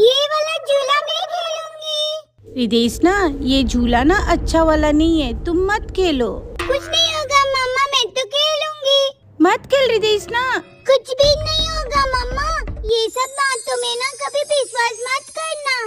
ये वाला झूला मैं खेलूँगी। रिदेश ना ये झूला ना अच्छा वाला नहीं है तुम मत खेलो। कुछ नहीं होगा मम्मा मैं तो खेलूँगी। मत खेल रिदेश ना। कुछ भी नहीं होगा मम्मा ये सब बातों में ना